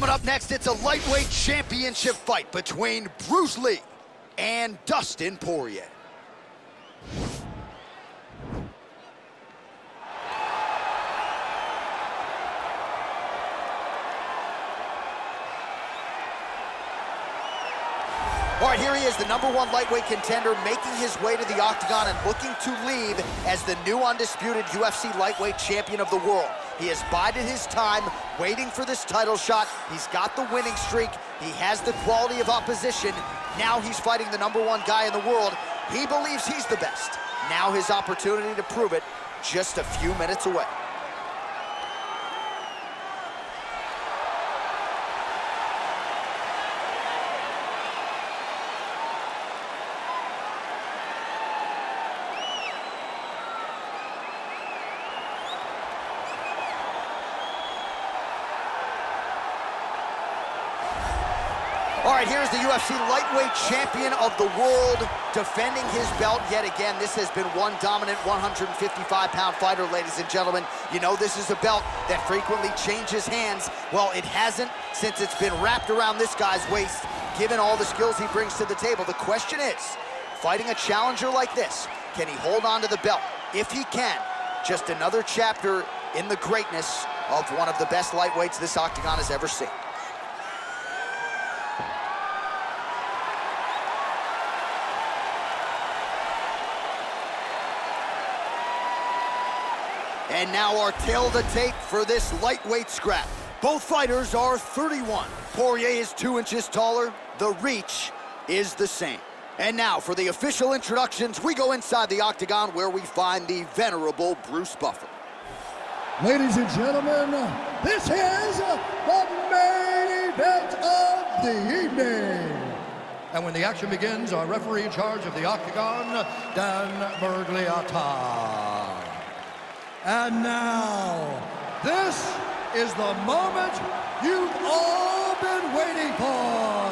Coming up next, it's a lightweight championship fight between Bruce Lee and Dustin Poirier. All right, here he is, the number one lightweight contender, making his way to the octagon and looking to leave as the new undisputed UFC lightweight champion of the world. He has bided his time, waiting for this title shot. He's got the winning streak. He has the quality of opposition. Now he's fighting the number one guy in the world. He believes he's the best. Now his opportunity to prove it just a few minutes away. All right, here's the UFC lightweight champion of the world defending his belt yet again. This has been one dominant 155-pound fighter, ladies and gentlemen. You know this is a belt that frequently changes hands. Well, it hasn't since it's been wrapped around this guy's waist, given all the skills he brings to the table. The question is, fighting a challenger like this, can he hold on to the belt? If he can, just another chapter in the greatness of one of the best lightweights this octagon has ever seen. And now our tail the tape for this lightweight scrap. Both fighters are 31. Poirier is two inches taller. The reach is the same. And now for the official introductions, we go inside the octagon where we find the venerable Bruce Buffer. Ladies and gentlemen, this is the main event of the evening. And when the action begins, our referee in charge of the octagon, Dan Miragliotta. And now, this is the moment you've all been waiting for.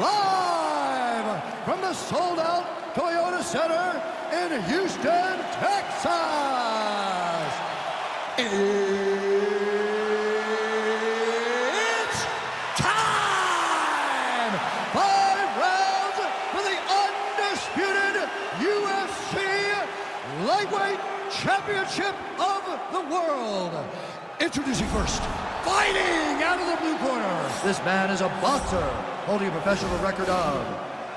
Live from the sold-out Toyota Center in Houston, Texas time! Five rounds for the undisputed UFC lightweight championship of the world. Introducing first, fighting out of the blue corner. This man is a boxer holding a professional record of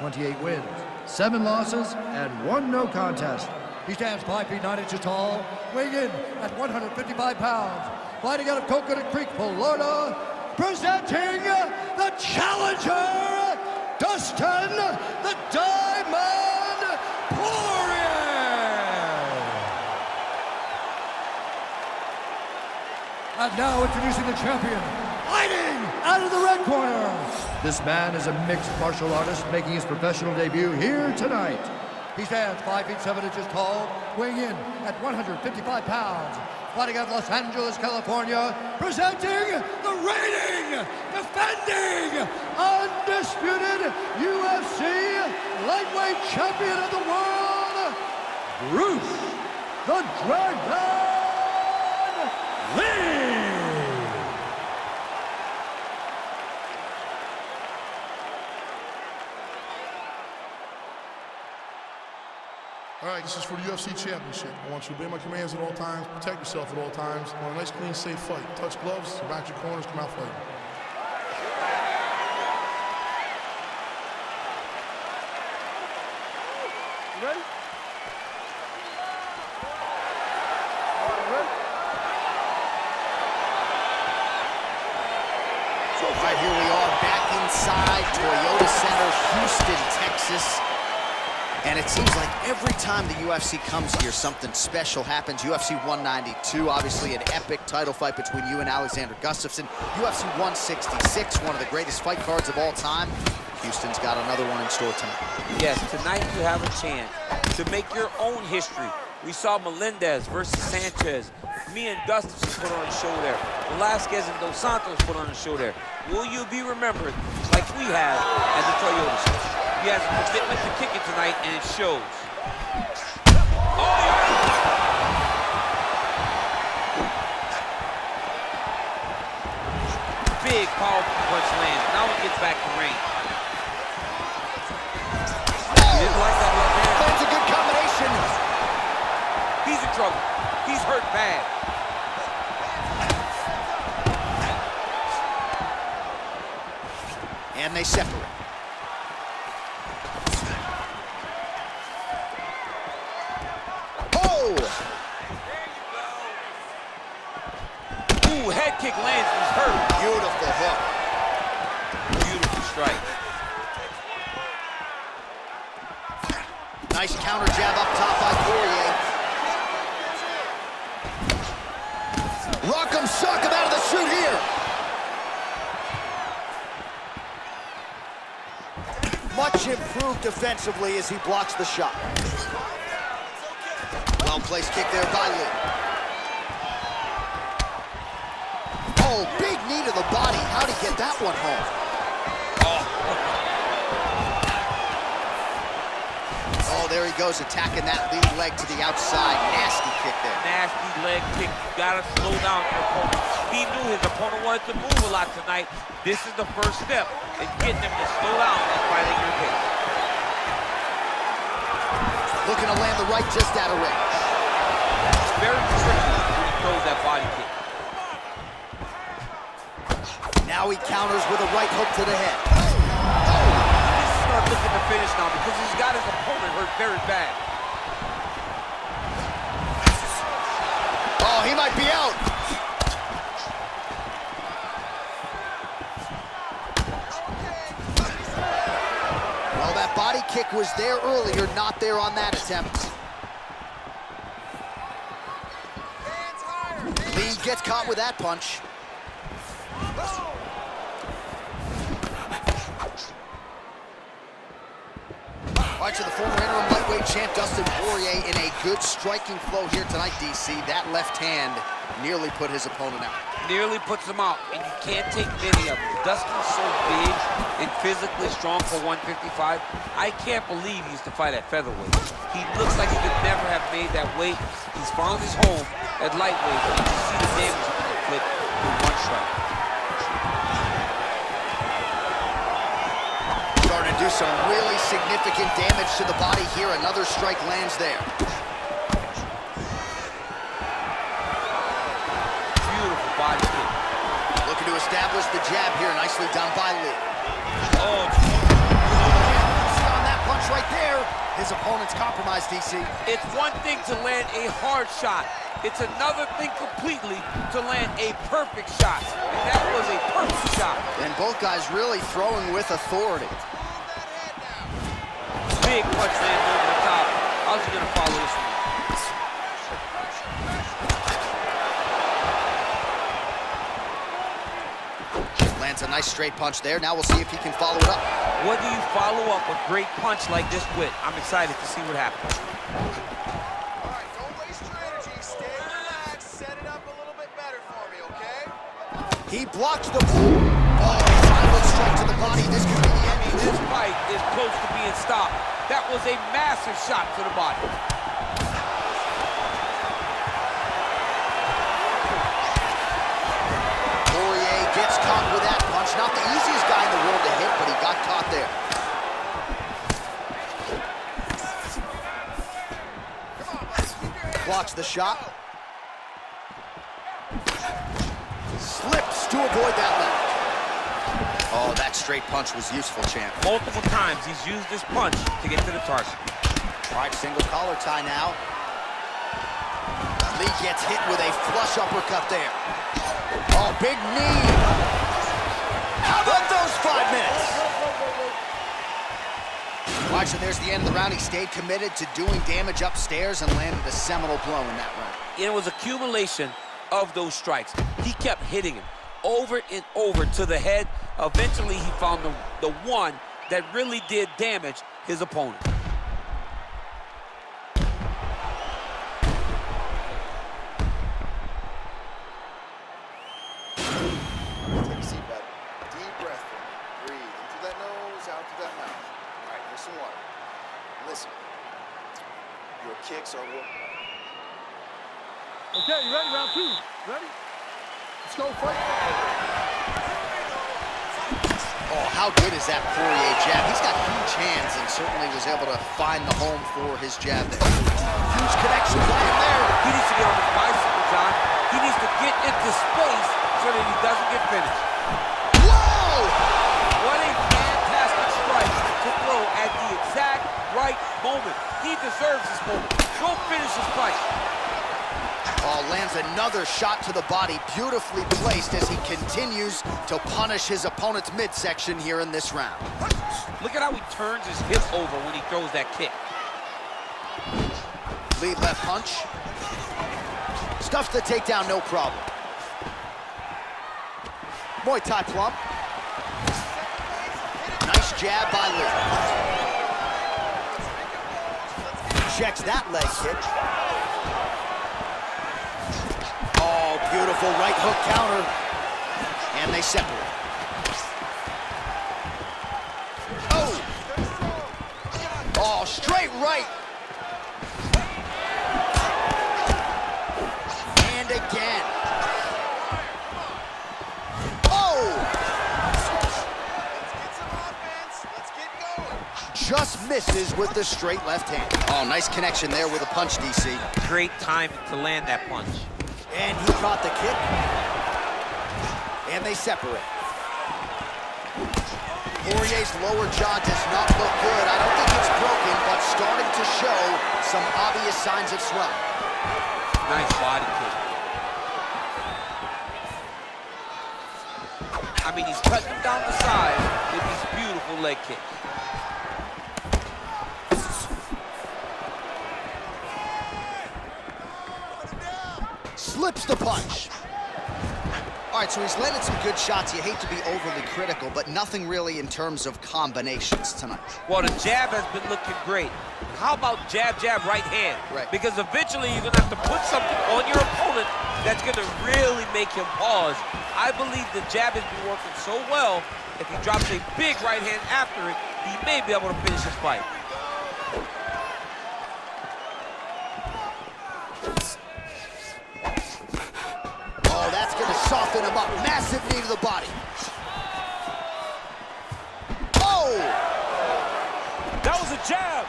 28 wins, 7 losses, and 1 no contest. He stands 5 feet 9 inches tall, weighing in at 155 pounds. Fighting out of Coconut Creek, Florida, presenting the challenger, Dustin the Diamond Poirier. And now introducing the champion, fighting out of the red corner. This man is a mixed martial artist making his professional debut here tonight. He stands 5 feet 7 inches tall, weighing in at 155 pounds. Fighting out of Los Angeles, California, presenting the reigning, defending, undisputed UFC lightweight champion of the world, Bruce the Dragon Lee! All right, this is for the UFC Championship. I want you to obey my commands at all times, protect yourself at all times. I want a nice, clean, safe fight. Touch gloves, back your corners, come out fighting. You ready? Right here we are back inside Toyota Center, Houston, Texas. And it seems like every time the UFC comes here, something special happens. UFC 192, obviously an epic title fight between you and Alexander Gustafsson. UFC 166, one of the greatest fight cards of all time. Houston's got another one in store tonight. Yes, tonight you have a chance to make your own history. We saw Melendez versus Sanchez. Me and Gustafsson put on a show there. Velasquez and Dos Santos put on a show there. Will you be remembered like we have at the Toyota show? He has a commitment to kick it tonight, and it shows. Powerful punch lands. Now he gets back to range. Didn't like that left hand. That's a good combination. He's in trouble. He's hurt bad. And they separate. Oh! Ooh, head kick lands. He's hurt. Beautiful hook. Beautiful strike. Nice counter jab up top by Poirier. Rock'em sock him out of the shoot here. Much improved defensively as he blocks the shot. Well-placed kick there by Lee. Oh, big knee to the body. How'd he get that one home? Oh, oh, there he goes, attacking that lead leg to the outside. Nasty kick there. Nasty leg kick. You gotta slow down your opponent. He knew his opponent wanted to move a lot tonight. This is the first step in getting him to slow down and fight at your pace. Looking to land the right just out of range. Very tricky when he throws that body kick. Now he counters with a right hook to the head. He's start looking to finish now because he's got his opponent hurt very bad. Oh, he might be out. Well, that body kick was there earlier, not there on that attempt. Lee gets caught with that punch. Right, to the former interim lightweight champ Dustin Poirier in a good striking flow here tonight, DC. That left hand nearly put his opponent out. Nearly puts him out, and you can't take many of them. Dustin's so big and physically strong for 155. I can't believe he used to fight at featherweight. He looks like he could never have made that weight. He's found his home at lightweight. You see the damage he with one strike. Do some really significant damage to the body here. Another strike lands there. Beautiful body kick. Looking to establish the jab here. Nicely done by Lee. Oh, On that punch right there, his opponent's compromised, DC. It's one thing to land a hard shot. It's another thing completely to land a perfect shot. And that was a perfect shot. And both guys really throwing with authority. Big punch landed over the top. How's he gonna follow this one? Lands a nice straight punch there. Now we'll see if he can follow it up. What do you follow up a great punch like this with? I'm excited to see what happens. All right, don't waste your energy. Stay relaxed. Set it up a little bit better for me, okay? He blocks the... Oh, strike to the body. This could be the end. This fight is close to being stopped. That was a massive shot to the body. Poirier gets caught with that punch. Not the easiest guy in the world to hit, but he got caught there. Blocks the shot. Slips to avoid that left. Straight punch was useful, champ. Multiple times he's used this punch to get to the target. All right, single collar tie now. Lee gets hit with a flush uppercut there. Oh, big knee. How about those five minutes? Right, so there's the end of the round. He stayed committed to doing damage upstairs and landed a seminal blow in that round. It was accumulation of those strikes. He kept hitting him over and over to the head. Eventually, he found the, the one that really did damage his opponent. Take a seat, bud. Deep breath in. Breathe in through that nose, out through that mouth. All right, here's some water. Listen. Your kicks are what? Okay, you ready? Round two. Ready? Let's go, fight. Oh, how good is that Poirier jab? He's got huge hands and certainly was able to find the home for his jab there. Huge connection by him there. He needs to get on his bicycle, John. He needs to get into space so that he doesn't get finished. Whoa! What a fantastic strike to throw at the exact right moment. He deserves this moment. Go finish his fight. Oh, lands another shot to the body, beautifully placed as he continues to punish his opponent's midsection here in this round. Look at how he turns his hip over when he throws that kick. Lead left punch. Stuffs the takedown, no problem. Muay Thai plum. Nice jab by Lee. Checks that leg kick. Oh, beautiful right hook counter. And they separate. Oh! Oh, straight right. And again. Oh! Just misses with the straight left hand. Oh, nice connection there with a punch, DC. Great time to land that punch. And he caught the kick. And they separate. Poirier's lower jaw does not look good. I don't think it's broken, but starting to show some obvious signs of swelling. Nice body kick. I mean, he's cutting down the side with these beautiful leg kicks. Slips the punch. All right, so he's landed some good shots. You hate to be overly critical, but nothing really in terms of combinations tonight. Well, the jab has been looking great. How about jab, jab, right hand? Right. Because eventually you're going to have to put something on your opponent that's going to really make him pause. I believe the jab has been working so well, if he drops a big right hand after it, he may be able to finish his fight. To him up. Massive knee to the body. Oh! That was a jab.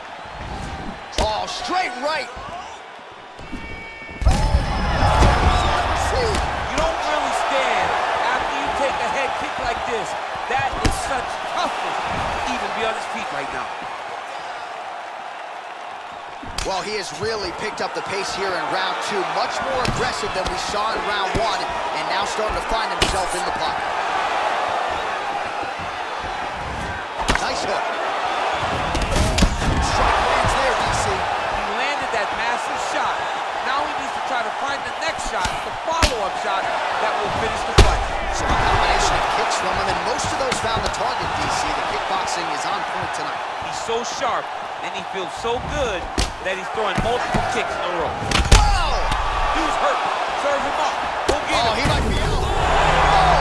Oh, straight right. You don't really stand after you take a head kick like this. That is such toughness to even be on his feet right now. Well, he has really picked up the pace here in round two. Much more aggressive than we saw in round one, now starting to find himself in the pocket. Nice hook. Strike lands there, DC. He landed that massive shot. Now he needs to try to find the next shot, the follow-up shot that will finish the fight. So a combination of kicks from him, and most of those found the target, DC. The kickboxing is on point tonight. He's so sharp, and he feels so good that he's throwing multiple kicks in a row. Wow! Dude's hurt. Serve him up. Oh, he might be out. Oh!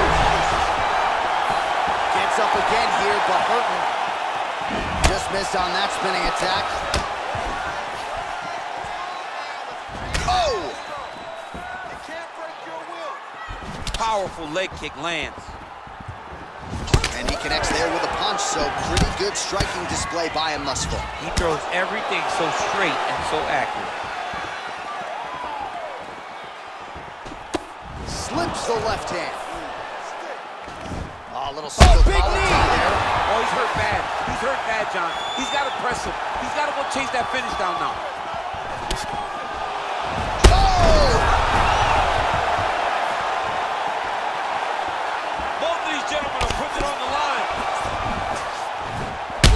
Gets up again here, but hurting. Just missed on that spinning attack. Oh! Powerful leg kick lands. And he connects there with a punch, so pretty good striking display by him thus far. He throws everything so straight and so accurate. Slips the left hand. Oh, a little single oh, big knee. there. Oh, he's hurt bad. He's hurt bad, John. He's got to press him. He's got to go chase that finish down now. Oh! Both of these gentlemen are putting it on the line.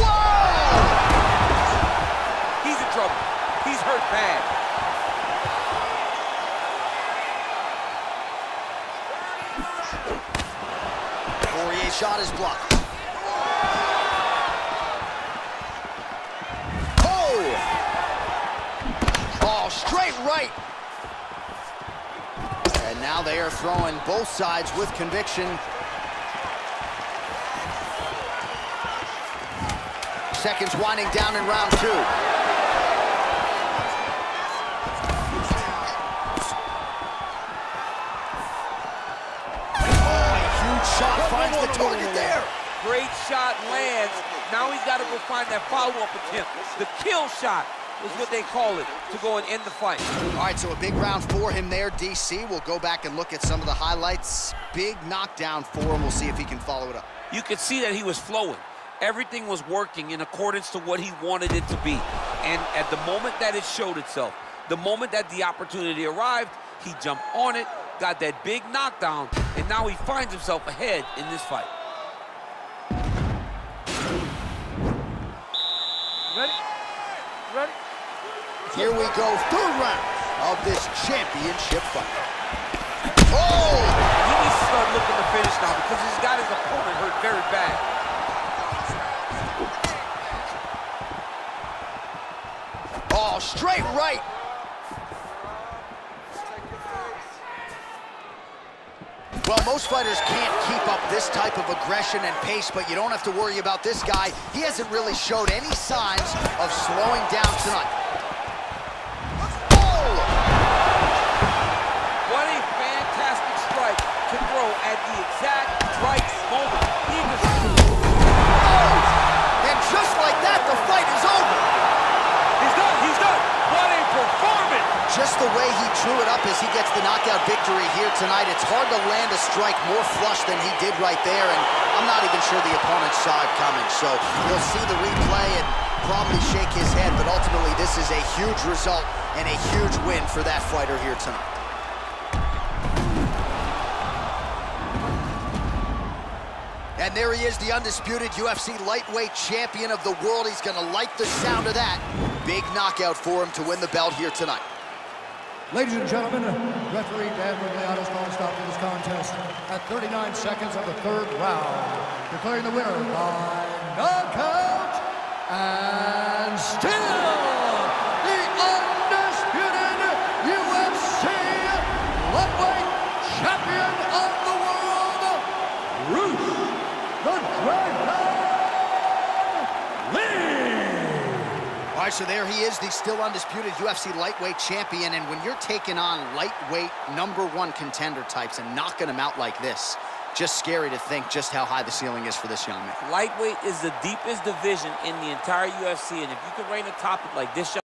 Whoa! He's in trouble. He's hurt bad. Poirier shot is blocked. Oh! Oh, straight right. And now they are throwing both sides with conviction. Seconds winding down in round two. Oh, a huge shot finds the target there. great shot lands. Now he's got to go find that follow-up attempt. The kill shot was what they call it to go and end the fight. All right, so a big round for him there, DC. We'll go back and look at some of the highlights. Big knockdown for him. We'll see if he can follow it up. You could see that he was flowing. Everything was working in accordance to what he wanted it to be. And at the moment that it showed itself, the moment that the opportunity arrived, he jumped on it, got that big knockdown, and now he finds himself ahead in this fight. Ready? Ready? Here we go, third round of this championship fight. Oh! He needs to start looking to finish now because he's got his opponent hurt very bad. Oh, straight right. Well, most fighters can't keep up this type of aggression and pace, but you don't have to worry about this guy. He hasn't really showed any signs of slowing down tonight. Drew it up as he gets the knockout victory here tonight, it's hard to land a strike more flush than he did right there, and I'm not even sure the opponent saw it coming. So you'll see the replay and probably shake his head, but ultimately this is a huge result and a huge win for that fighter here tonight. And there he is, the undisputed UFC lightweight champion of the world. He's going to like the sound of that. Big knockout for him to win the belt here tonight. Ladies and gentlemen, referee Dan Miragliotta's called a stop to this contest at 39 seconds of the third round, declaring the winner by knockout and still the undisputed UFC lightweight champion of the world, Bruce the Dragon Lee. All right, so there he is, the still undisputed UFC lightweight champion. And when you're taking on lightweight number one contender types and knocking them out like this, just scary to think just how high the ceiling is for this young man. Lightweight is the deepest division in the entire UFC, and if you can reign atop it like this